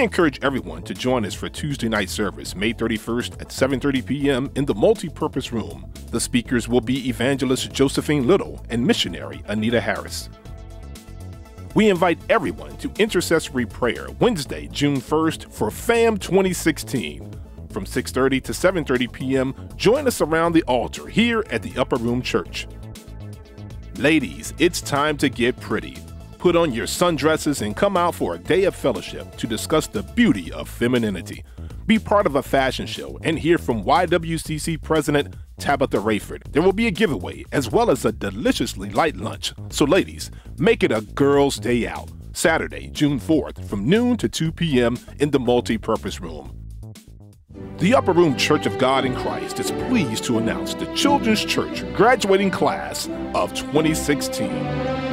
We encourage everyone to join us for Tuesday night service, May 31st at 7:30 p.m. in the multi-purpose room. The speakers will be evangelist Josephine Little and missionary Anita Harris. We invite everyone to intercessory prayer Wednesday, June 1st for FAM 2016. From 6:30 to 7:30 p.m., join us around the altar here at the Upper Room Church. Ladies, it's time to get pretty. Put on your sundresses and come out for a day of fellowship to discuss the beauty of femininity. Be part of a fashion show and hear from YWCC President Tabitha Rayford. There will be a giveaway as well as a deliciously light lunch. So, ladies, make it a girls' day out. Saturday, June 4th, from noon to 2 p.m. in the multi-purpose room. The Upper Room Church of God in Christ is pleased to announce the Children's Church graduating class of 2016.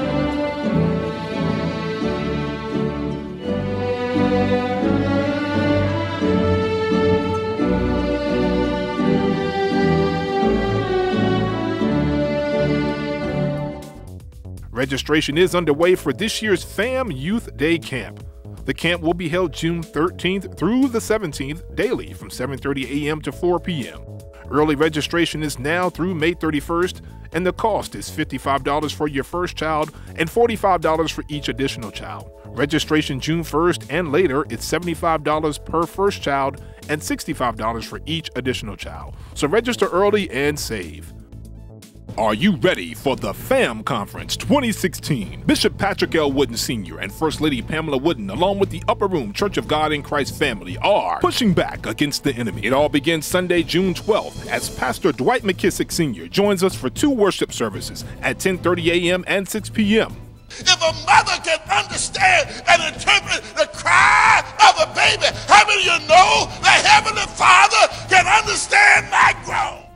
Registration is underway for this year's FAM Youth Day Camp. The camp will be held June 13th through the 17th daily from 7:30 a.m. to 4 p.m. Early registration is now through May 31st and the cost is $55 for your first child and $45 for each additional child. Registration June 1st and later is $75 per first child and $65 for each additional child. So register early and save. Are you ready for the FAM Conference 2016? Bishop Patrick L. Wooden Sr. and First Lady Pamela Wooden, along with the Upper Room Church of God in Christ family, are pushing back against the enemy. It all begins Sunday, June 12th, as Pastor Dwight McKissic Sr. joins us for two worship services at 10:30 a.m. and 6 p.m. If a mother can understand and interpret the cry of a baby, how many of you know the Heavenly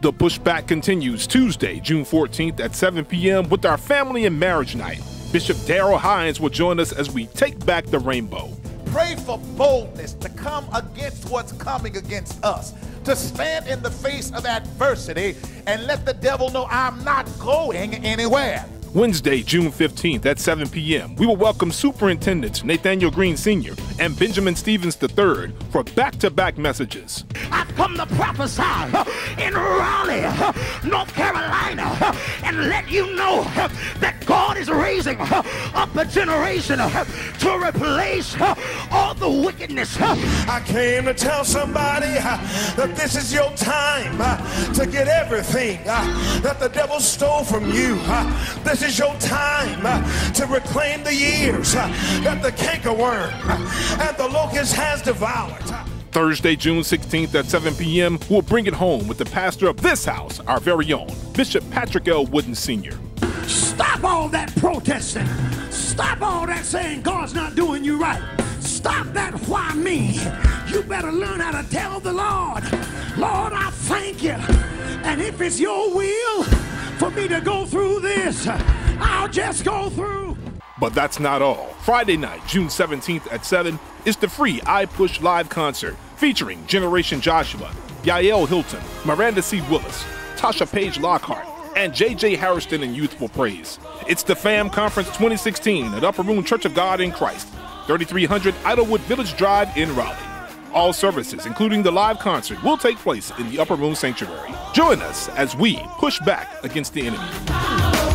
The pushback continues Tuesday, June 14th at 7 p.m. with our family and marriage night. Bishop Daryl Hines will join us as we take back the rainbow. Pray for boldness to come against what's coming against us, to stand in the face of adversity and let the devil know I'm not going anywhere. Wednesday, June 15th at 7 p.m., we will welcome Superintendents Nathaniel Green Sr. and Benjamin Stevens III for back to back messages. I've come to prophesy in Raleigh, North Carolina, and let you know that God is raising up a generation to replace all the wickedness. I came to tell somebody that this is your time to get everything that the devil stole from you. This is your time uh, to reclaim the years uh, that the cankerworm uh, and the locust has devoured. Thursday, June 16th at 7 p.m., we'll bring it home with the pastor of this house, our very own, Bishop Patrick L. Wooden Sr. Stop all that protesting. Stop all that saying God's not doing you right. Stop that why me. You better learn how to tell the Lord, Lord, I thank you. And if it's your will for me to go through this, I'll just go through. But that's not all. Friday night, June 17th at 7, is the free I Push Live concert featuring Generation Joshua, Yael Hilton, Miranda C. Willis, Tasha Page Lockhart, and JJ Hairston in Youthful Praise. It's the FAM Conference 2016 at Upper Room Church of God in Christ, 3300 Idlewood Village Drive in Raleigh. All services, including the live concert, will take place in the Upper Room Sanctuary. Join us as we push back against the enemy.